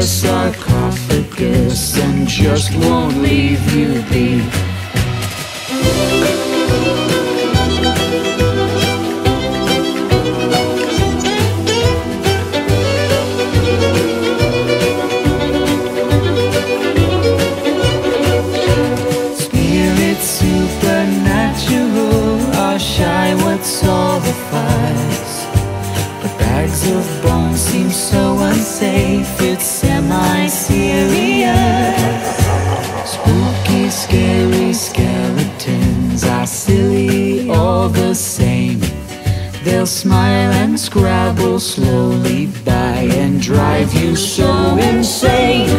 their sarcophagus and just won't leave you be. But bags of bones seem so unsafe, it's semi-serious. Spooky, scary skeletons are silly all the same. They'll smile and scrabble slowly by and drive you so insane.